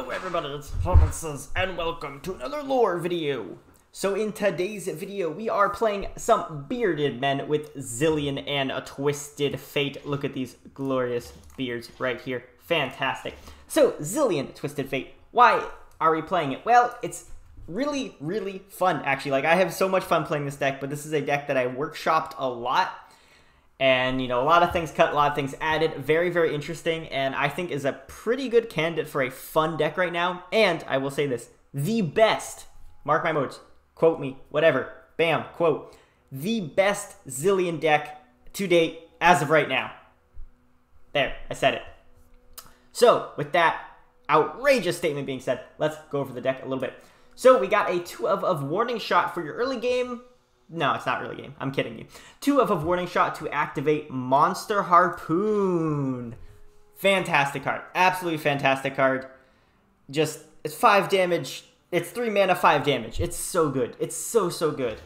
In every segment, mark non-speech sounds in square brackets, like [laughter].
Hello everybody, it's Performances, and welcome to another lore video. So in today's video, we are playing some Bearded Men with Zilean and a Twisted Fate. Look at these glorious beards right here. Fantastic. So, Zilean, Twisted Fate, why are we playing it? Well, it's really, really fun, actually. Like, I have so much fun playing this deck, but this is a deck that I workshopped a lot and you know a lot of things cut a lot of things added. Very very interesting and i think is a pretty good candidate for a fun deck right now. And i will say this the best mark my words quote me whatever bam quote the best zilean deck to date as of right now. There i said it. So with that outrageous statement being said let's go over the deck a little bit. So we got a two of, of warning shot for your early game no, it's not really game. I'm kidding you. Two of a warning shot to activate Monster Harpoon. Fantastic card. Absolutely fantastic card. Just, it's five damage. It's three mana, five damage. It's so good. It's so, so good.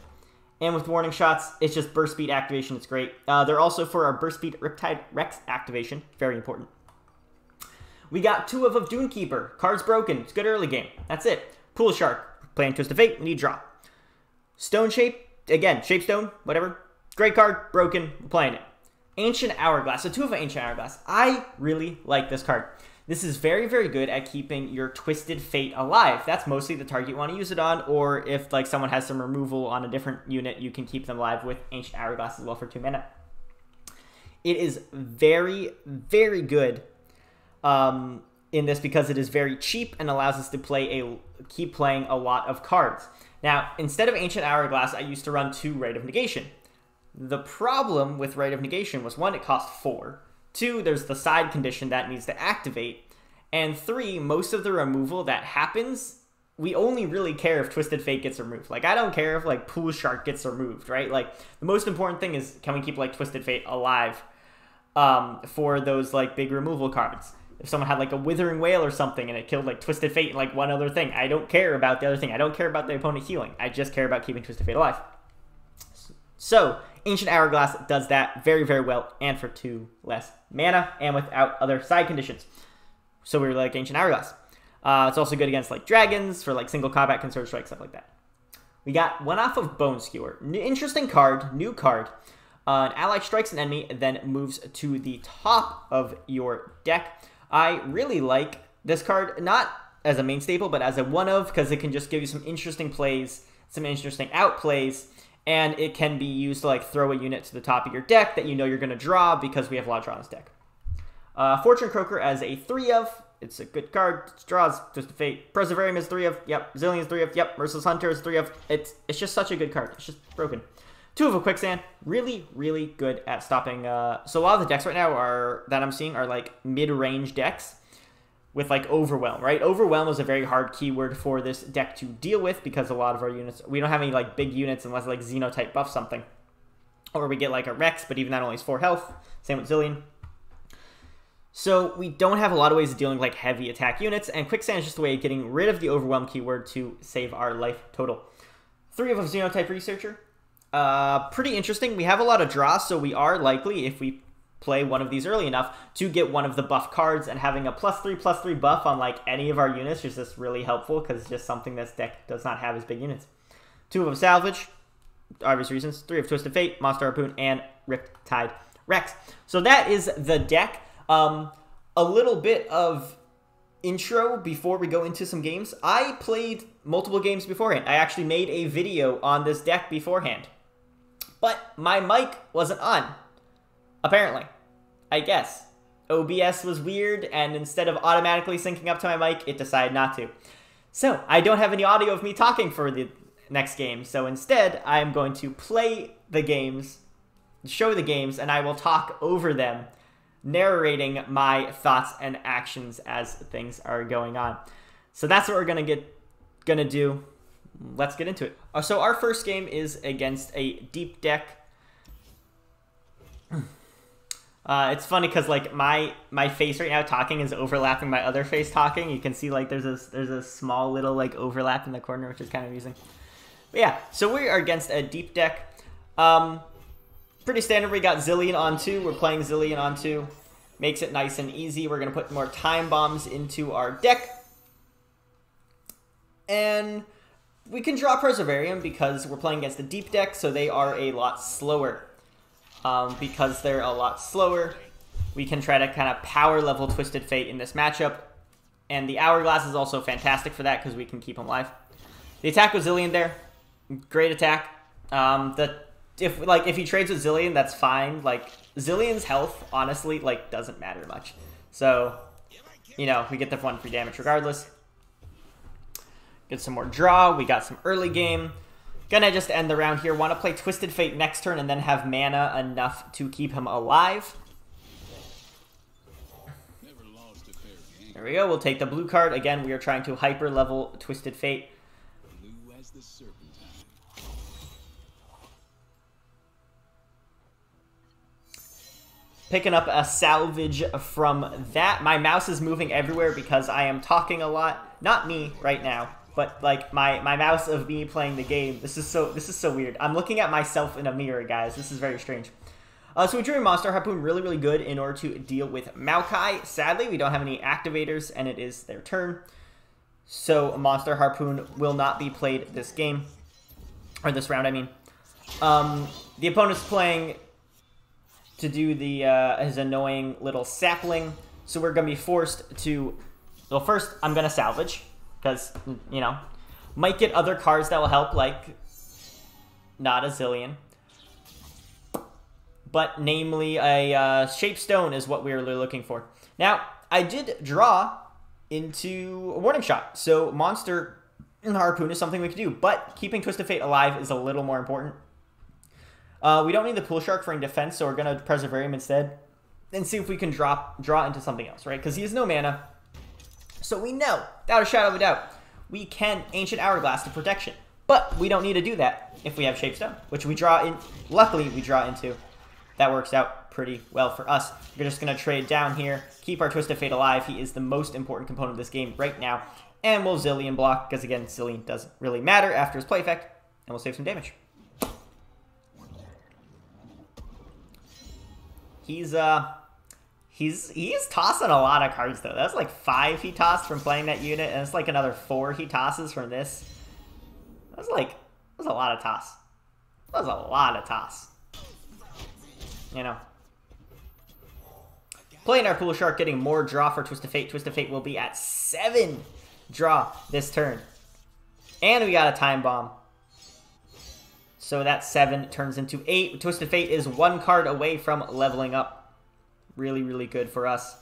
And with warning shots, it's just burst speed activation. It's great. Uh, they're also for our burst speed Riptide Rex activation. Very important. We got two of a Dunekeeper. Card's broken. It's good early game. That's it. Pool Shark. Playing Twist of Fate. Need draw. Stone Shape again, Shapestone, whatever. Great card, broken, playing it. Ancient Hourglass. So two of Ancient Hourglass. I really like this card. This is very, very good at keeping your Twisted Fate alive. That's mostly the target you want to use it on, or if like someone has some removal on a different unit, you can keep them alive with Ancient Hourglass as well for two mana. It is very, very good um, in this because it is very cheap and allows us to play a keep playing a lot of cards. Now, instead of Ancient Hourglass, I used to run two Rite of Negation. The problem with Rite of Negation was one, it cost four. Two, there's the side condition that needs to activate. And three, most of the removal that happens, we only really care if Twisted Fate gets removed. Like, I don't care if, like, Pool Shark gets removed, right? Like, the most important thing is can we keep, like, Twisted Fate alive um, for those, like, big removal cards if someone had like a withering wail or something and it killed like twisted fate and like one other thing i don't care about the other thing. I don't care about the opponent healing. I just care about keeping twisted fate alive. So ancient hourglass does that very very well and for two less mana and without other side conditions. So we are like ancient hourglass. Uh, it's also good against like dragons for like single combat concerted strike stuff like that. We got one off of bone skewer. Interesting card new card. Uh, an ally strikes an enemy then moves to the top of your deck I really like this card, not as a main staple, but as a one of, because it can just give you some interesting plays, some interesting outplays, and it can be used to like throw a unit to the top of your deck that you know you're going to draw because we have a lot of draw in this deck. Uh, Fortune Croaker as a three of. It's a good card. It draws just a fate. Preservarium is three of. Yep. Zilean is three of. Yep. Merciless Hunter is three of. It's it's just such a good card. It's just broken. Two of a quicksand, really, really good at stopping. Uh, so a lot of the decks right now are that I'm seeing are like mid-range decks with like overwhelm, right? Overwhelm is a very hard keyword for this deck to deal with because a lot of our units we don't have any like big units unless like Xenotype buff something, or we get like a Rex, but even that only is four health. Same with Zilean. So we don't have a lot of ways of dealing with like heavy attack units, and Quicksand is just a way of getting rid of the overwhelm keyword to save our life total. Three of a Xenotype Researcher. Uh, pretty interesting. We have a lot of draws, so we are likely, if we play one of these early enough, to get one of the buff cards, and having a plus three, plus three buff on like any of our units is just really helpful, because it's just something this deck does not have as big units. Two of them Salvage, obvious reasons. Three of Twisted Fate, Monster Harpoon, and Riptide Rex. So that is the deck. Um, a little bit of intro before we go into some games. I played multiple games beforehand. I actually made a video on this deck beforehand. But my mic wasn't on. Apparently. I guess. OBS was weird, and instead of automatically syncing up to my mic, it decided not to. So, I don't have any audio of me talking for the next game, so instead, I'm going to play the games, show the games, and I will talk over them, narrating my thoughts and actions as things are going on. So that's what we're gonna get gonna do let's get into it. Uh, so our first game is against a deep deck. [clears throat] Uh, it's funny because like my my face right now talking is overlapping my other face talking. You can see like there's a there's a small little like overlap in the corner, which is kind of amusing. But yeah, so we are against a deep deck. Um, pretty standard. We got Zilean on two. We're playing Zilean on two. Makes it nice and easy. We're gonna put more time bombs into our deck. And we can draw Preservarium because we're playing against the deep deck, so they are a lot slower. Um, because they're a lot slower, we can try to kind of power level Twisted Fate in this matchup. And the Hourglass is also fantastic for that because we can keep them alive. The attack with Zilean there, great attack. Um, the if like if he trades with Zilean, that's fine. Like Zilean's health, honestly, like doesn't matter much. So, you know, we get the one free damage regardless. Get some more draw. We got some early game. Gonna just end the round here. Want to play Twisted Fate next turn and then have mana enough to keep him alive. There we go. We'll take the blue card. Again, we are trying to hyper level Twisted Fate. Picking up a salvage from that. My mouse is moving everywhere because I am talking a lot. Not me right now but like my my mouse of me playing the game. This is so this is so weird. I'm looking at myself in a mirror, guys. This is very strange. Uh, so we drew a Monster Harpoon really, really good in order to deal with Maokai. Sadly, we don't have any activators, and it is their turn. So Monster Harpoon will not be played this game. Or this round, I mean. Um, the opponent's playing to do the uh, his annoying little sapling. So we're to be forced to... Well, first, I'm to salvage because you know might get other cards that will help, like not a Zilean, but namely a uh, Shapestone is what we are looking for. Now I did draw into a warning shot, so monster harpoon is something we can do, but keeping Twisted Fate alive is a little more important. Uh, we don't need the pool shark for any defense, so we're gonna preserve him instead, and see if we can drop draw into something else, right? Because he has no mana. So we know, without a shadow of a doubt, we can Ancient Hourglass to protection. But we don't need to do that if we have Shapestone, which we draw in. Luckily, we draw into. That works out pretty well for us. We're just going to trade down here, keep our Twisted Fate alive. He is the most important component of this game right now. And we'll Zilean block, because again, Zilean doesn't really matter after his play effect. And we'll save some damage. He's, uh, He's he's tossing a lot of cards though. That's like five he tossed from playing that unit, and it's like another four he tosses from this. That's like that's a lot of toss. That's a lot of toss. You know. Playing our Pool Shark, getting more draw for Twist of Fate. Twist of Fate will be at seven draw this turn. And we got a Time Bomb. So that seven turns into eight. Twist of Fate is one card away from leveling up. Really, really good for us.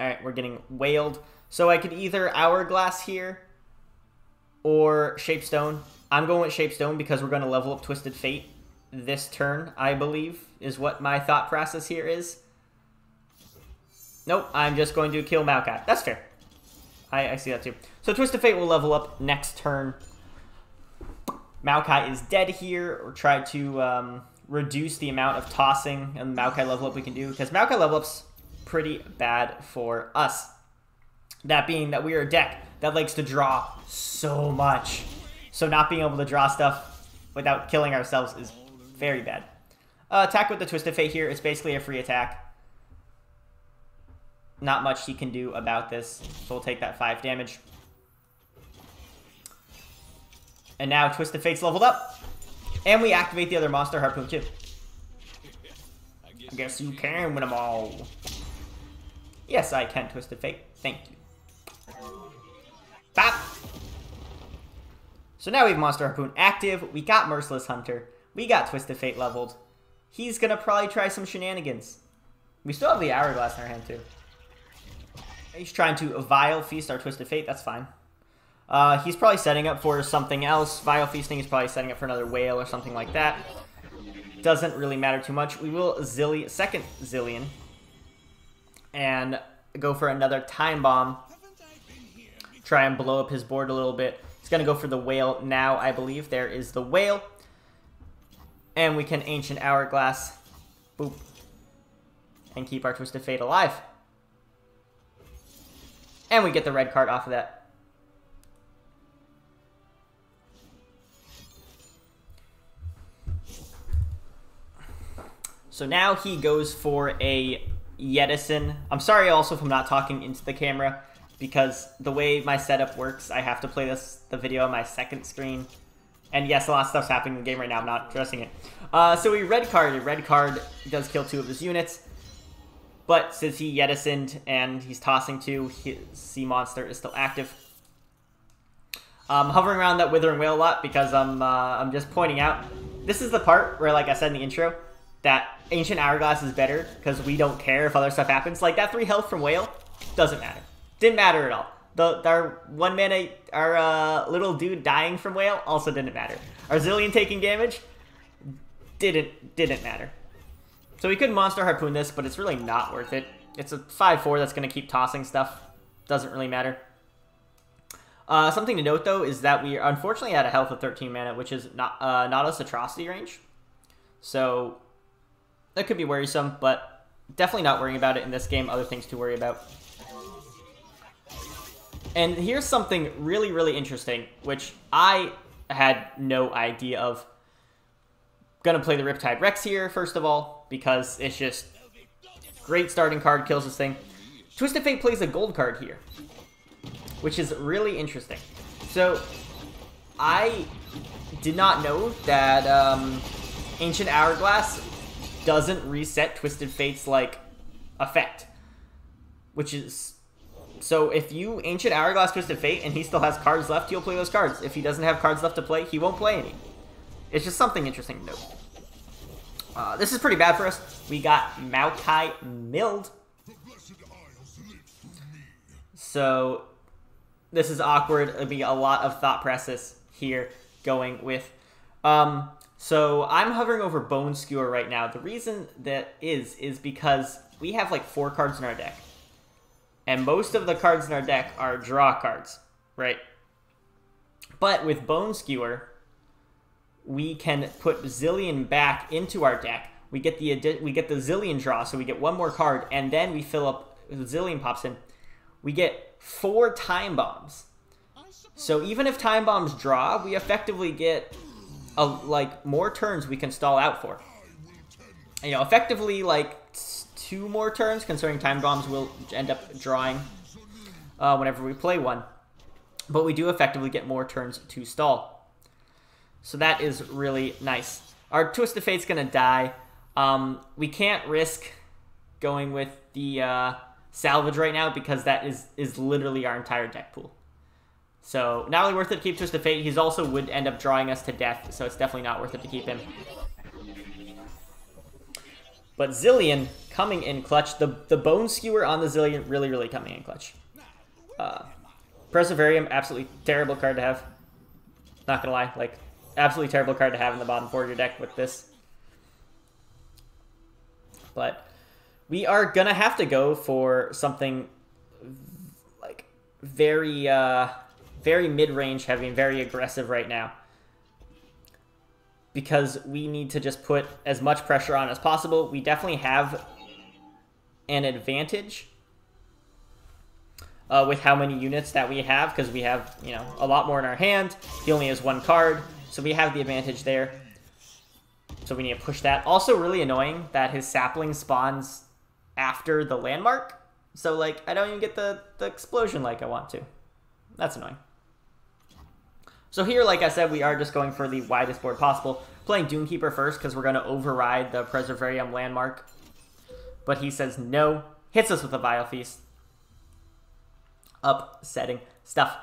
Alright, we're getting whaled. So I could either Hourglass here or Shapestone. I'm going with Shapestone because we're going to level up Twisted Fate this turn, I believe, is what my thought process here is. Nope, I'm just going to kill Maokai. That's fair. I, I see that too. So Twisted Fate will level up next turn. Maokai is dead here, or try to um, reduce the amount of tossing and Maokai level up we can do, because Maokai level up's pretty bad for us. That being that we are a deck that likes to draw so much. So not being able to draw stuff without killing ourselves is very bad. Uh, attack with the Twisted Fate here. It's basically a free attack. Not much he can do about this. So we'll take that 5 damage. And now Twisted Fate's leveled up. And we activate the other monster harpoon too. I guess you can win them all. Yes, I can, Twisted Fate. Thank you. Bop! So now we have Monster Harpoon active. We got Merciless Hunter. We got Twisted Fate leveled. He's gonna probably try some shenanigans. We still have the Hourglass in our hand too. He's trying to Vile Feast our Twisted Fate. That's fine. Uh, he's probably setting up for something else. Vile Feasting is probably setting up for another Wail or something like that. Doesn't really matter too much. We will Zilean, second Zilean and go for another Time Bomb. Try and blow up his board a little bit. He's going to go for the Wail now, I believe. There is the whale. And we can Ancient Hourglass. Boop. And keep our Twisted Fate alive. And we get the red card off of that. So now he goes for a Jettison. I'm sorry also if I'm not talking into the camera. because the way my setup works, I have to play this the video on my second screen. And yes, a lot of stuff's happening in the game right now. I'm not addressing it. Uh, so we red carded. Red card does kill two of his units. But since he jettisoned and he's tossing two, his sea monster is still active. I'm hovering around that Withering Wail a lot because I'm, uh, I'm just pointing out. This is the part where, like I said in the intro, that Ancient Hourglass is better because we don't care if other stuff happens. Like that 3 health from Wail doesn't matter. Didn't matter at all. The our one mana our uh, little dude dying from Wail also didn't matter. Our Zilean taking damage didn't didn't matter. So we could Monster Harpoon this, but it's really not worth it. It's a 5-4 that's going to keep tossing stuff. Doesn't really matter. Uh, something to note, though, is that we are unfortunately at a health of 13 mana, which is not uh, Nautilus Atrocity range. So that could be worrisome, but definitely not worrying about it in this game. Other things to worry about. And here's something really, really interesting, which I had no idea of. Gonna play the Riptide Rex here, first of all, because it's just great starting card, kills this thing. Twisted Fate plays a gold card here, which is really interesting. So, I did not know that um, Ancient Hourglass doesn't reset Twisted Fate's, like, effect. Which is so if you Ancient Hourglass Twisted Fate and he still has cards left, he'll play those cards. If he doesn't have cards left to play, he won't play any. It's just something interesting to note. Uh, this is pretty bad for us. We got Maokai Milled. So this is awkward. It'll be a lot of thought process here going with. Um, so I'm hovering over Bone Skewer right now. The reason that is, is because we have like four cards in our deck. And most of the cards in our deck are draw cards, right? But with Bone Skewer, we can put Zilean back into our deck. We get the we get the Zilean draw, so we get one more card, and then we fill up. Zilean pops in. We get four time bombs. So even if time bombs draw, we effectively get a, like more turns we can stall out for. You know, effectively like two more turns, considering time bombs will end up drawing uh, whenever we play one. But we do effectively get more turns to stall. So that is really nice. Our Twist of Fate's going to die. Um, we can't risk going with the uh, salvage right now because that is, is literally our entire deck pool. So not only worth it to keep Twist of Fate, he's also would end up drawing us to death, so it's definitely not worth it to keep him. But Zilean coming in clutch. The the Bone Skewer on the Zilean really, really coming in clutch. Uh, Preservarium, absolutely terrible card to have. Not gonna lie, like, absolutely terrible card to have in the bottom four of your deck with this. But we are gonna have to go for something like very, uh, very mid-range heavy and very aggressive right now because we need to just put as much pressure on as possible. We definitely have an advantage uh, with how many units that we have because we have, you know, a lot more in our hand. He only has one card, so we have the advantage there. So we need to push that. Also really annoying that his sapling spawns after the landmark. So, like, I don't even get the, the explosion like I want to. That's annoying. So here, like I said, we are just going for the widest board possible. Playing Dunekeeper first because we're going to override the Preservarium landmark. But he says no. Hits us with a Vile Feast. Upsetting stuff.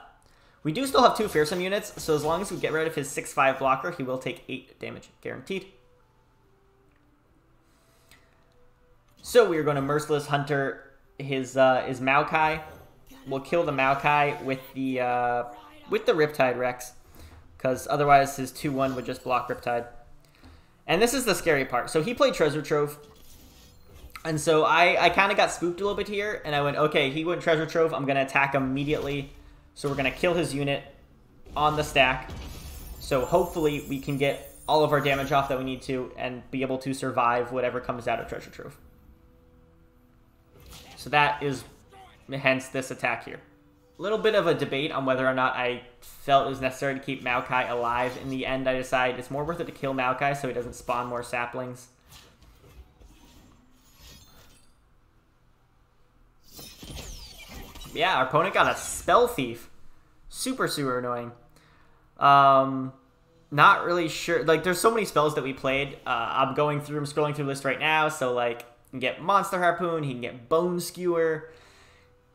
We do still have two Fearsome units, so as long as we get rid of his 6-5 blocker, he will take 8 damage guaranteed. So we are going to Merciless Hunter his uh, his Maokai. We'll kill the Maokai with the uh, with the Riptide Rex because otherwise his 2-1 would just block Riptide. And this is the scary part. So he played Treasure Trove, and so I, I kind of got spooked a little bit here, and I went, okay, he went Treasure Trove, I'm going to attack immediately. So we're going to kill his unit on the stack. So hopefully we can get all of our damage off that we need to and be able to survive whatever comes out of Treasure Trove. So that is hence this attack here little bit of a debate on whether or not I felt it was necessary to keep Maokai alive. In the end, I decided it's more worth it to kill Maokai so he doesn't spawn more saplings. yeah, our opponent got a Spell Thief. Super, super annoying. Um, not really sure. Like, there's so many spells that we played. Uh, I'm going through, I'm scrolling through the list right now. So, like, you can get Monster Harpoon, he can get Bone Skewer.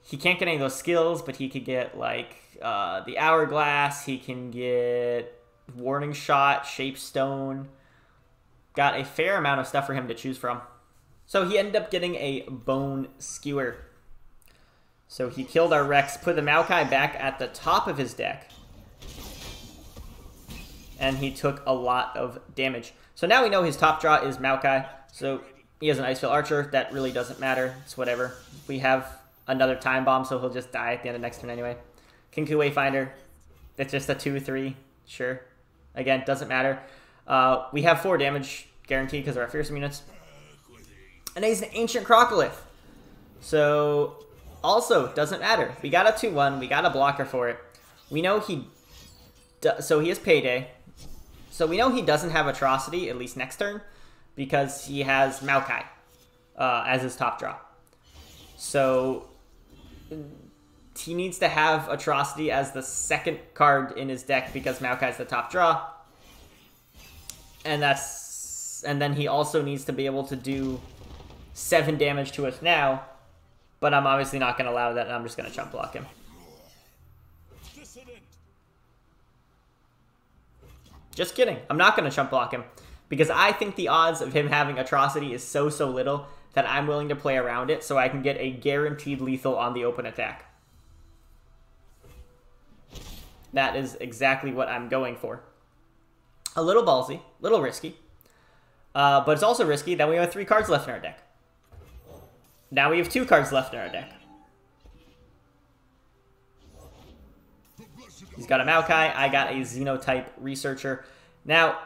He can't get any of those skills, but he could get, like, uh, the Hourglass. He can get Warning Shot, Shape Stone. Got a fair amount of stuff for him to choose from. So he ended up getting a Bone Skewer. So he killed our Rex, put the Maokai back at the top of his deck. And he took a lot of damage. So now we know his top draw is Maokai. So he has an Icefield Archer. That really doesn't matter. It's whatever. We have another Time Bomb, so he'll just die at the end of next turn anyway. Kinkou Wayfinder. It's just a 2-3. Sure. Again, doesn't matter. Uh, we have 4 damage guaranteed because of our fearsome units. And he's an Ancient Crocolith. So also, doesn't matter. We got a 2-1. We got a blocker for it. We know he... So he has Payday. So we know he doesn't have Atrocity, at least next turn, because he has Maokai uh, as his top draw. So he needs to have Atrocity as the second card in his deck because Maokai is the top draw. And that's... And then he also needs to be able to do 7 damage to us now but I'm obviously not going to allow that, and I'm just going to chump block him. Just kidding. I'm not going to chump block him. Because I think the odds of him having Atrocity is so, so little that I'm willing to play around it so I can get a guaranteed lethal on the open attack. That is exactly what I'm going for. A little ballsy, a little risky. Uh, but it's also risky that we have three cards left in our deck. Now we have two cards left in our deck. He's got a Maokai. I got a Xenotype Researcher. Now,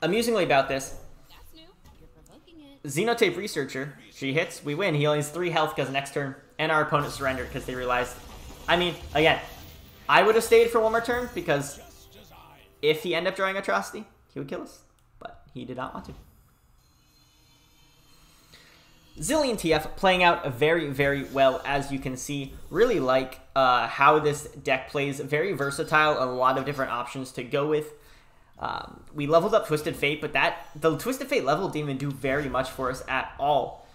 amusingly about this, Xenotype Researcher, she hits, we win. He only has 3 health because next turn, and our opponent surrendered because they realized... I mean, again, I would have stayed for one more turn because if he ended up drawing Atrocity, he would kill us. But he did not want to. Zilean TF playing out very, very well, as you can see. Really like uh, how this deck plays. Very versatile, a lot of different options to go with. Um, we leveled up Twisted Fate, but that the Twisted Fate level didn't even do very much for us at all.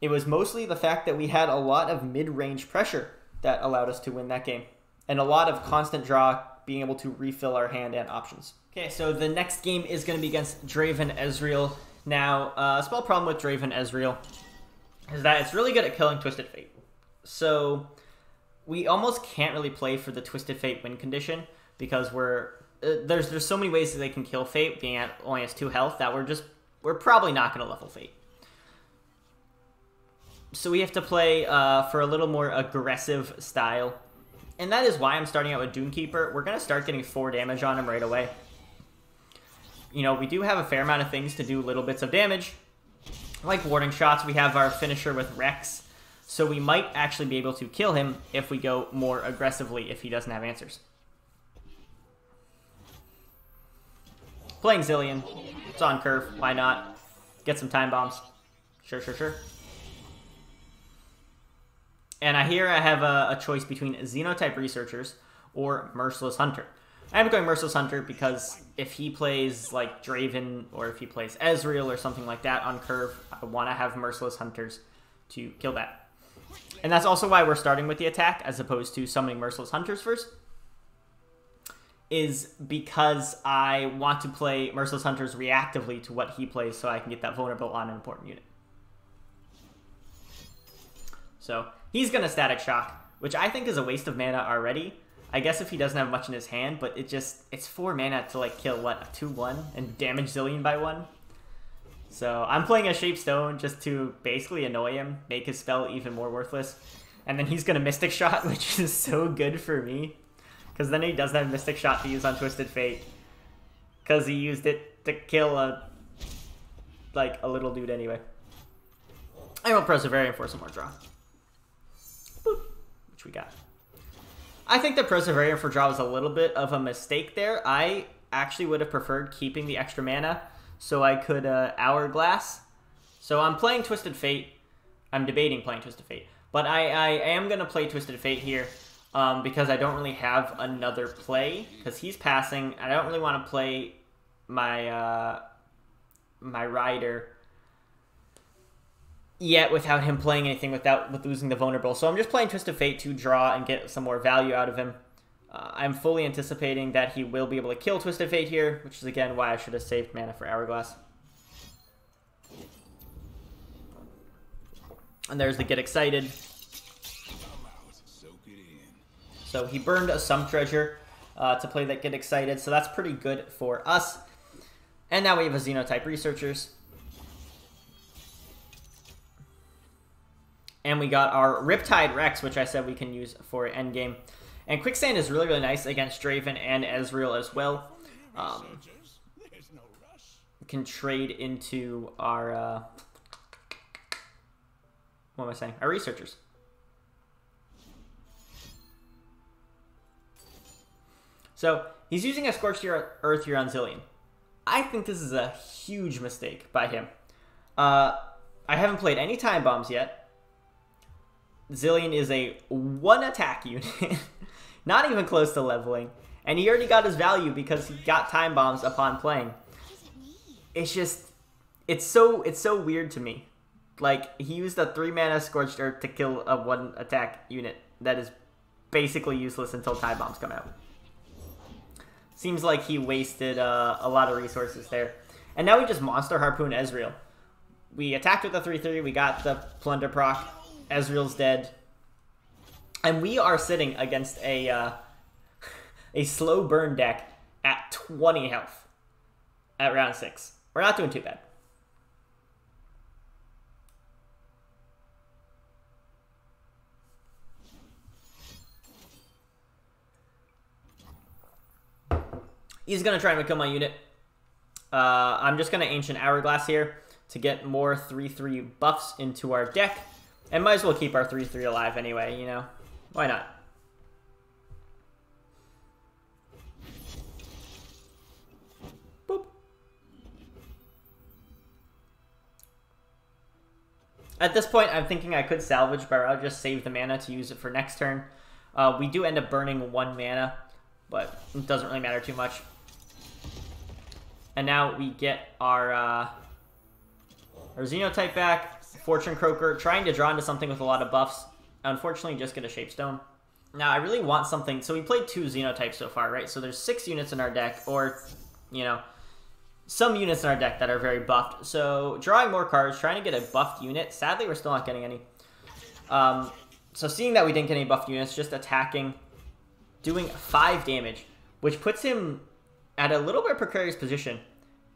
It was mostly the fact that we had a lot of mid-range pressure that allowed us to win that game. And a lot of constant draw, being able to refill our hand and options. Okay, so the next game is going to be against Draven Ezreal. Now, uh, a small problem with Draven Ezreal is that it's really good at killing Twisted Fate. So we almost can't really play for the Twisted Fate win condition because we're uh, there's there's so many ways that they can kill Fate, being at only has two health, that we're just we're probably not going to level Fate. So we have to play uh, for a little more aggressive style. And that is why I'm starting out with Dunekeeper. We're going to start getting 4 damage on him right away you know, we do have a fair amount of things to do little bits of damage. Like warning shots, we have our finisher with Rex. So we might actually be able to kill him if we go more aggressively if he doesn't have answers. Playing Zilean. It's on curve. Why not? Get some time bombs. Sure, sure, sure. And I hear I have a, a choice between Xenotype Researchers or Merciless Hunter. I'm going Merciless Hunter because if he plays like Draven or if he plays Ezreal or something like that on curve, I want to have Merciless Hunters to kill that. And that's also why we're starting with the attack as opposed to summoning Merciless Hunters first. Is because I want to play Merciless Hunters reactively to what he plays so I can get that vulnerable on an important unit. So he's going to Static Shock, which I think is a waste of mana already I guess if he doesn't have much in his hand, but it just, it's 4 mana to like kill, what, a 2-1 and damage Zilean by 1? So I'm playing a Shape Stone just to basically annoy him, make his spell even more worthless. And then he's going to Mystic Shot, [laughs] which is so good for me. Because then he doesn't have Mystic Shot to use on Twisted Fate. Because he used it to kill a, like, a little dude anyway. I will Preservarium for some more draw. Boop, which we got. I think the Preservarium for draw was a little bit of a mistake there. I actually would have preferred keeping the extra mana so I could uh, Hourglass. So I'm playing Twisted Fate. I'm debating playing Twisted Fate. But I, I am going to play Twisted Fate here um, because I don't really have another play because he's passing. I don't really want to play my uh, my rider yet without him playing anything without with losing the vulnerable. So I'm just playing Twisted Fate to draw and get some more value out of him. Uh, I'm fully anticipating that he will be able to kill Twisted Fate here, which is again why I should have saved mana for Hourglass. And there's the Get Excited. So he burned a Sump Treasure uh, to play that Get Excited, so that's pretty good for us. And now we have a Xenotype Researchers. And we got our Riptide Rex, which I said we can use for endgame. And Quicksand is really, really nice against Draven and Ezreal as well. Um, can trade into our... Uh, what am I saying? Our researchers. So, he's using a Scorched Earth here on Zilean. I think this is a huge mistake by him. Uh, I haven't played any time bombs yet. Zilean is a one attack [laughs] unit. Not even close to leveling. And he already got his value because he got time bombs upon playing. It's just it's so it's so weird to me. Like he used a three mana scorched earth to kill a one attack unit that is basically useless until time bombs come out. Seems like he wasted uh, a lot of resources there. And now we just monster harpoon Ezreal. We attacked with the 3-3, we got the plunder proc. Ezreal's dead. And we are sitting against a uh, [laughs] a slow burn deck at 20 health at round 6. We're not doing too bad. He's going to try and kill my unit. Uh, I'm just going to Ancient Hourglass here to get more 3-3 buffs into our deck. And might as well keep our 3-3 alive anyway, you know? Why not? Boop. At this point, I'm thinking I could salvage, I'll just save the mana to use it for next turn. Uh, we do end up burning one mana, but it doesn't really matter too much. And now we get our, uh, our Xenotype back, Fortune Croaker, trying to draw into something with a lot of buffs. Unfortunately, just get a Shapestone. Now, I really want something... So we played two Xenotypes so far, right? So there's six units in our deck, or, you know, some units in our deck that are very buffed. So drawing more cards, trying to get a buffed unit. Sadly, we're still not getting any. Um, so seeing that we didn't get any buffed units, just attacking, doing five damage, which puts him at a little bit precarious position.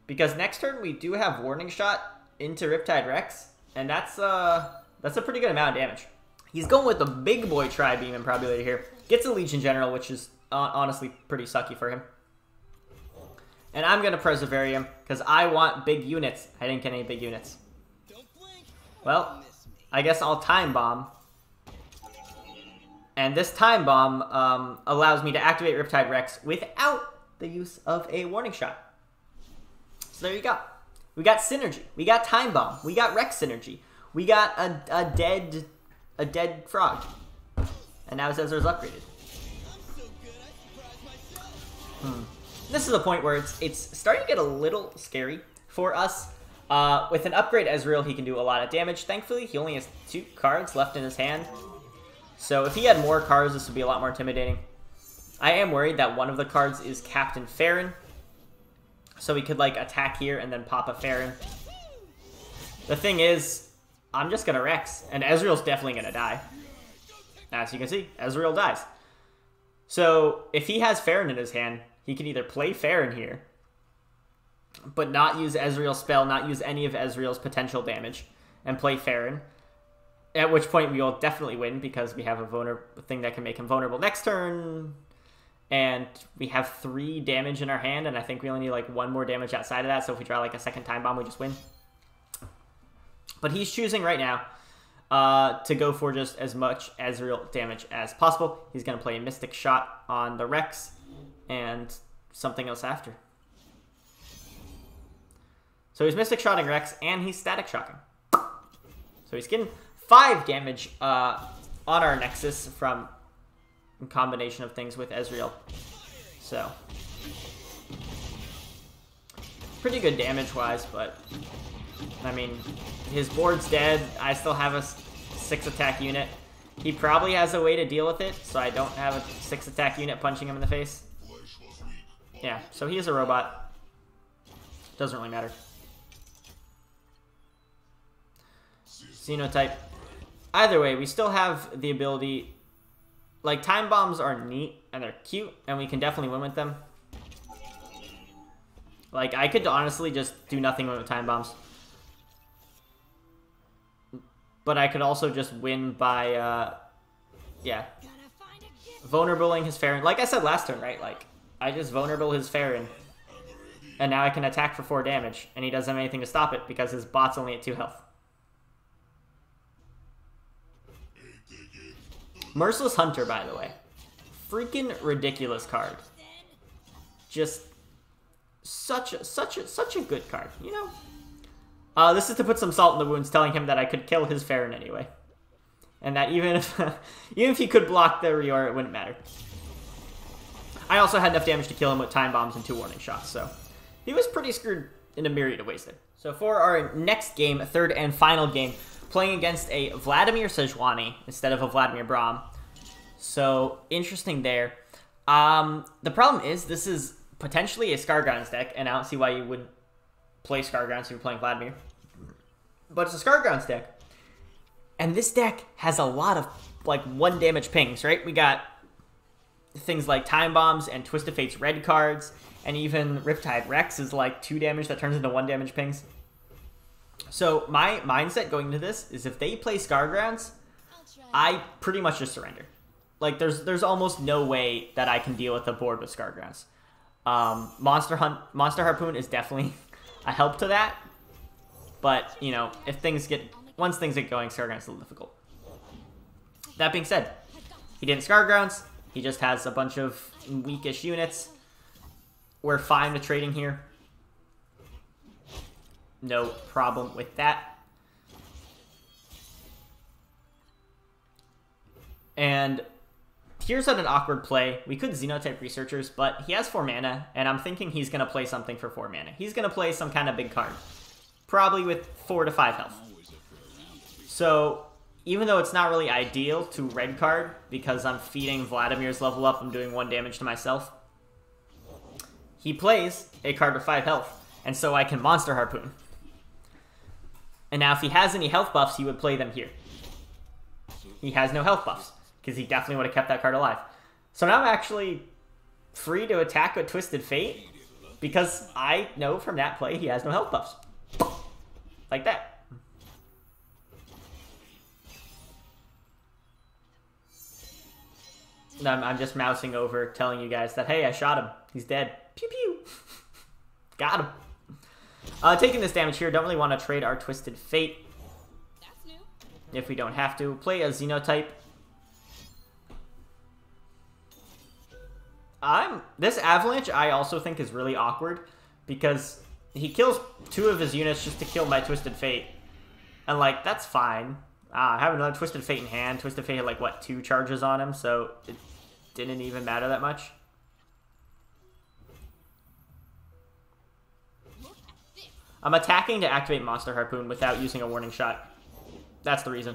Because next turn we do have Warning Shot into Riptide Rex, and that's uh that's a pretty good amount of damage. He's going with the big boy Tri-Beam Improbulator here. Gets a Legion General, which is uh, honestly pretty sucky for him. And I'm to Preservarium, because I want big units. I didn't get any big units. Well, I guess I'll Time Bomb. And this Time Bomb um, allows me to activate Riptide Rex without the use of a Warning Shot. So there you go. We got Synergy. We got Time Bomb. We got Rex Synergy. We got a, a dead a dead frog. And now Zezor's upgraded. Hmm. This is a point where it's it's starting to get a little scary for us. Uh, with an upgrade Ezreal, he can do a lot of damage. Thankfully, he only has two cards left in his hand. So if he had more cards, this would be a lot more intimidating. I am worried that one of the cards is Captain Farron. So we could, like, attack here and then pop a Farron. The thing is, I'm just gonna Rex, and Ezreal's definitely gonna die. As you can see, Ezreal dies. So, if he has Farron in his hand, he can either play Farron here, but not use Ezreal's spell, not use any of Ezreal's potential damage, and play Farron. At which point we will definitely win because we have a vulnerable thing that can make him vulnerable next turn. And we have three damage in our hand, and I think we only need like one more damage outside of that. So if we draw like a second time bomb, we just win. But he's choosing right now uh, to go for just as much Ezreal damage as possible. He's going to play a Mystic Shot on the Rex and something else after. So he's Mystic Shotting Rex and he's Static Shocking. So he's getting 5 damage uh, on our Nexus from combination of things with Ezreal. So, pretty good damage-wise, but, I mean, his board's dead. I still have a 6-attack unit. He probably has a way to deal with it, so I don't have a 6-attack unit punching him in the face. Yeah, so he is a robot. Doesn't really matter. Xenotype. Either way, we still have the ability... Like, time bombs are neat, and they're cute, and we can definitely win with them. Like, I could honestly just do nothing with time bombs. But I could also just win by, uh, yeah. Vulnerabling his Farron. Like I said last turn, right? Like, I just vulnerable his Farron. And now I can attack for 4 damage, and he doesn't have anything to stop it because his bot's only at 2 health. Merciless Hunter, by the way. Freaking ridiculous card. Just such a, such a, such a good card, you know? Uh, this is to put some salt in the wounds, telling him that I could kill his Farron anyway. And that even if, [laughs] even if he could block the Rior, it wouldn't matter. I also had enough damage to kill him with time bombs and two warning shots, so he was pretty screwed in a myriad of ways there. So for our next game, third and final game, playing against a Vladimir Sejuani instead of a Vladimir Braum. So interesting there. Um, the problem is this is potentially a Scargrounds deck, and I don't see why you would play Scargrounds if you're playing Vladimir. But it's a Scargrounds deck. And this deck has a lot of like one damage pings, right? We got things like Time Bombs and Twisted Fate's red cards, and even Riptide Rex is like two damage that turns into one damage pings. So my mindset going into this is if they play Scargrounds, I pretty much just surrender. Like there's there's almost no way that I can deal with the board with Scargrounds. Um, Monster Hunt, Monster Harpoon is definitely [laughs] a help to that. But you know, if things get once things get going, Scargrounds is a little difficult. That being said, he didn't Scargrounds. He just has a bunch of weakish units. We're fine with trading here. No problem with that. And here's an awkward play. We could Xenotype Researchers, but he has 4 mana, and I'm thinking he's going to play something for 4 mana. He's going to play some kind of big card. Probably with 4 to 5 health. So, even though it's not really ideal to red card, because I'm feeding Vladimir's level up, I'm doing 1 damage to myself, he plays a card with 5 health, and so I can Monster Harpoon. And now if he has any health buffs, he would play them here. He has no health buffs, because he definitely would have kept that card alive. So now I'm actually free to attack with Twisted Fate, because I know from that play he has no health buffs. Like that. I'm, I'm just mousing over, telling you guys that, hey, I shot him. He's dead. Pew pew. [laughs] Got him. Uh, taking this damage here, don't really want to trade our Twisted Fate. If we don't have to. Play a Xenotype. I'm This Avalanche, I also think, is really awkward. Because he kills two of his units just to kill my Twisted Fate. And, like, that's fine. Ah, I have another Twisted Fate in hand. Twisted Fate had, like, what, two charges on him, so it didn't even matter that much. I'm attacking to activate Monster Harpoon without using a warning shot. That's the reason.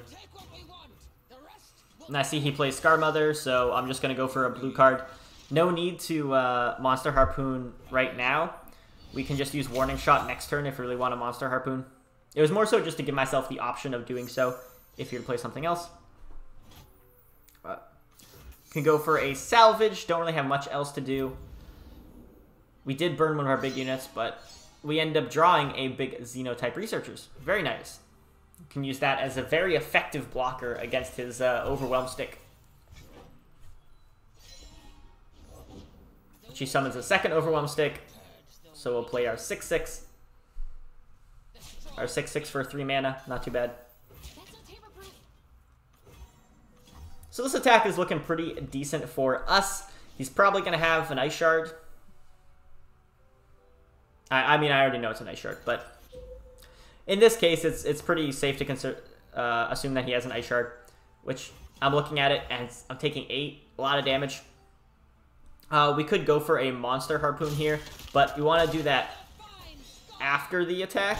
And I see he plays Scar Mother, so I'm just going to go for a blue card. No need to uh, Monster Harpoon right now. We can just use Warning Shot next turn if we really want a Monster Harpoon. It was more so just to give myself the option of doing so if you're to play something else. Uh, can go for a Salvage. Don't really have much else to do. We did burn one of our big units, but we end up drawing a big Xenotype Researchers. Very nice. can use that as a very effective blocker against his uh, Overwhelm Stick. She summons a second Overwhelm Stick, so we'll play our 6-6. Our 6-6 for 3 mana, not too bad. So this attack is looking pretty decent for us. He's probably going to have an Ice Shard. I, I, mean, I already know it's an Ice Shard, but in this case, it's it's pretty safe to consider uh, assume that he has an Ice Shard, which I'm looking at it and I'm taking 8, a lot of damage. Uh, we could go for a Monster Harpoon here, but we want to do that after the attack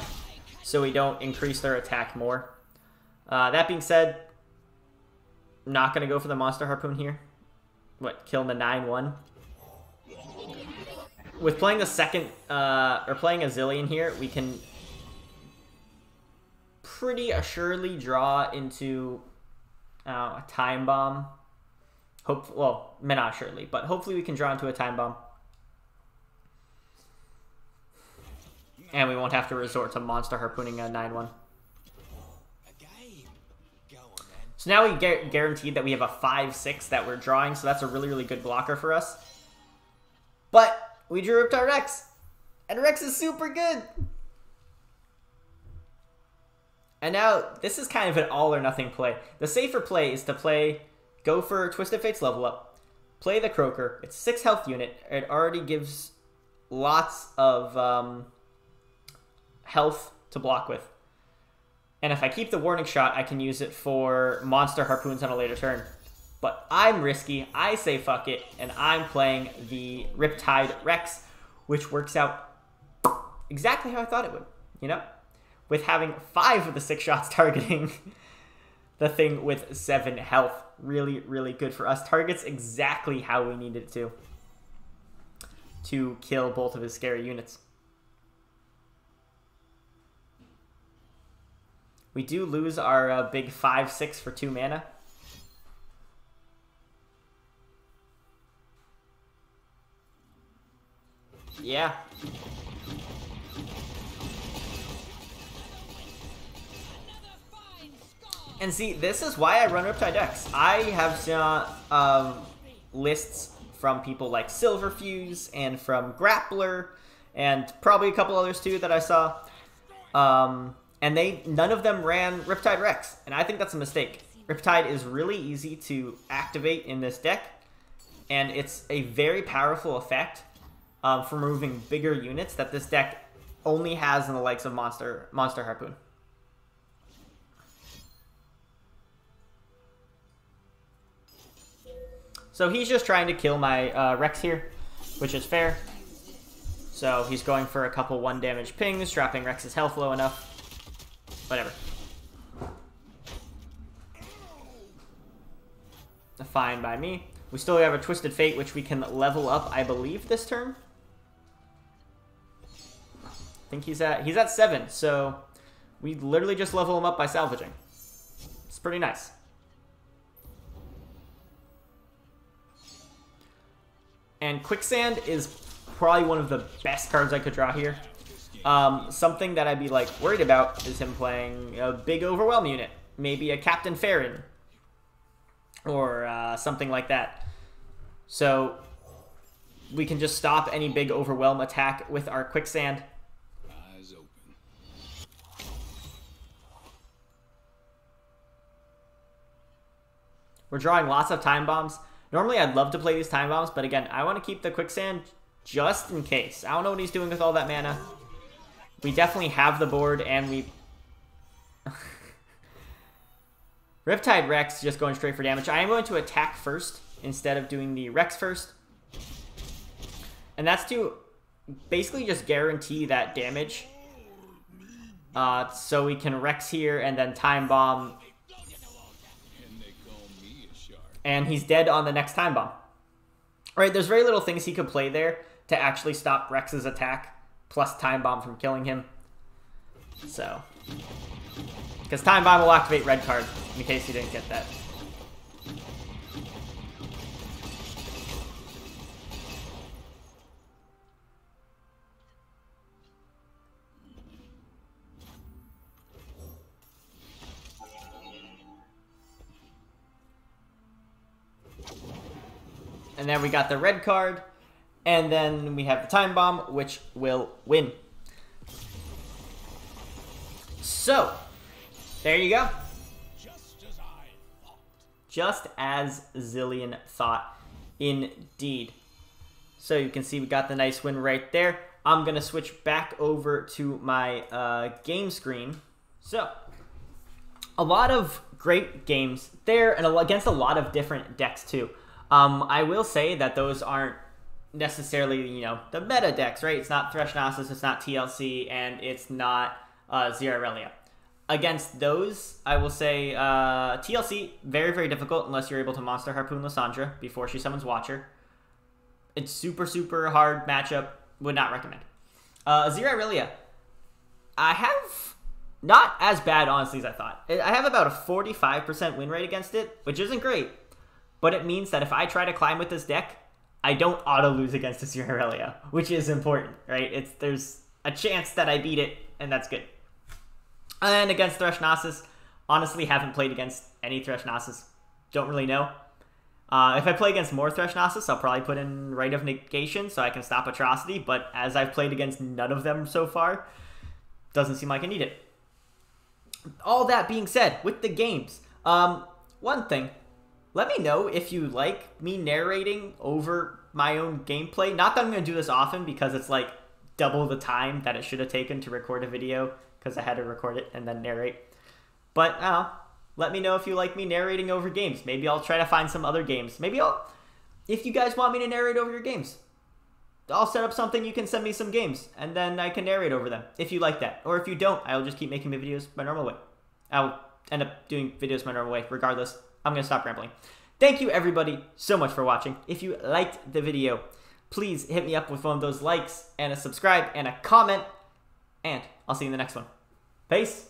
so we don't increase their attack more. Uh, that being said, I'm not going to go for the Monster Harpoon here. What, kill the 9-1? With playing a second, uh, or playing a Zilean here, we can pretty assuredly draw into uh, a Time Bomb. Hope, well, not surely, but hopefully we can draw into a Time Bomb. And we won't have to resort to Monster Harpooning a 9-1. So now we get guaranteed that we have a 5-6 that we're drawing, so that's a really, really good blocker for us. But we drew Riptide Rex, and Rex is super good. And now this is kind of an all or nothing play. The safer play is to play, go for Twisted Fate's level up, play the Croaker. It's 6 health unit. It already gives lots of um, health to block with. And if I keep the warning shot, I can use it for monster harpoons on a later turn. But I'm risky, I say fuck it, and I'm playing the Riptide Rex, which works out exactly how I thought it would, you know? With having five of the six shots [laughs] targeting the thing with seven health. Really, really good for us. Targets exactly how we needed it to. To kill both of his scary units. We do lose our uh, big 5-6 for 2 mana. Yeah. And see, this is why I run Riptide decks. I have seen um, lists from people like Silverfuse and from Grappler and probably a couple others too that I saw. Um, and they none of them ran Riptide Rex, and I think that's a mistake. Riptide is really easy to activate in this deck, and it's a very powerful effect um, for removing bigger units that this deck only has in the likes of Monster Monster Harpoon. So he's just trying to kill my uh, Rex here, which is fair. So he's going for a couple one damage pings, dropping Rex's health low enough. Whatever. Fine by me. We still have a Twisted Fate, which we can level up, I believe, this turn. Think he's at he's at seven, so we literally just level him up by salvaging. It's pretty nice. And Quicksand is probably one of the best cards I could draw here. Um, something that I'd be like worried about is him playing a big overwhelm unit, maybe a Captain Farron, or uh, something like that. So we can just stop any big overwhelm attack with our quicksand. We're drawing lots of time bombs. Normally, I'd love to play these time bombs, but again, I want to keep the quicksand just in case. I don't know what he's doing with all that mana. We definitely have the board, and we... [laughs] Riptide Rex just going straight for damage. I am going to attack first instead of doing the Rex first. And that's to basically just guarantee that damage. Uh, so we can Rex here and then Time Bomb. And he's dead on the next Time Bomb. Alright, there's very little things he could play there to actually stop Rex's attack plus Time Bomb from killing him. So. Because Time Bomb will activate red card, in case you didn't get that. And then we got the red card. And then we have the time bomb, which will win. So, there you go. Just as Zilean thought, indeed. So you can see we got the nice win right there. I'm going to switch back over to my uh, game screen. So, a lot of great games there and against a lot of different decks too. Um, I will say that those aren't necessarily, you know, the meta decks, right? It's not Thresh Nasus, it's not TLC, and it's not uh, Azirelia. Against those, I will say uh, TLC, very, very difficult unless you're able to Monster Harpoon Lissandra before she summons Watcher. It's super, super hard matchup. Would not recommend. Uh, Azirelia, I have not as bad, honestly, as I thought. I have about a 45% win rate against it, which isn't great. But it means that if I try to climb with this deck, I don't auto lose against a Azirelia, which is important, right? It's There's a chance that I beat it, and that's good. And against Thresh Nasus, honestly, haven't played against any Thresh Nasus. Don't really know. Uh, if I play against more Thresh Nasus, I'll probably put in Rite of Negation so I can stop Atrocity, but as I've played against none of them so far, doesn't seem like I need it. All that being said, with the games, um, one thing, let me know if you like me narrating over my own gameplay. Not that I'm going to do this often because it's like double the time that it should have taken to record a video because I had to record it and then narrate. But I know. Let me know if you like me narrating over games. Maybe I'll try to find some other games. Maybe I'll, if you guys want me to narrate over your games, I'll set up something you can send me some games and then I can narrate over them if you like that. Or if you don't, I'll just keep making my videos my normal way. I'll end up doing videos my normal way regardless. I'm going to stop rambling. Thank you everybody so much for watching. If you liked the video, please hit me up with one of those likes and a subscribe and a comment. And I'll see you in the next one. Peace.